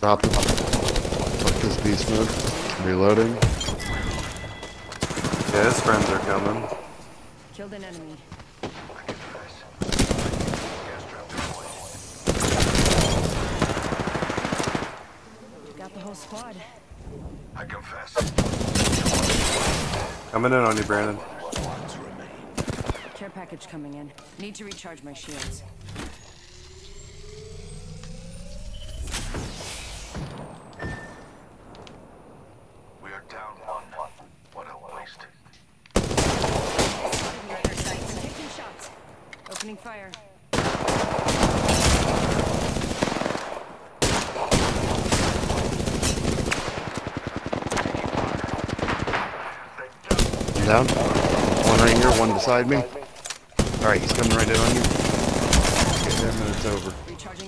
Drop him. Fuck this beast mode. Reloading. Yeah, his friends are coming. Killed an enemy. Got the whole squad. I confess. Coming in on you, Brandon. Care package coming in. Need to recharge my shields. Opening fire. Down. One right here, one beside me. Alright, he's coming right in on you. Get him and it's over. Recharging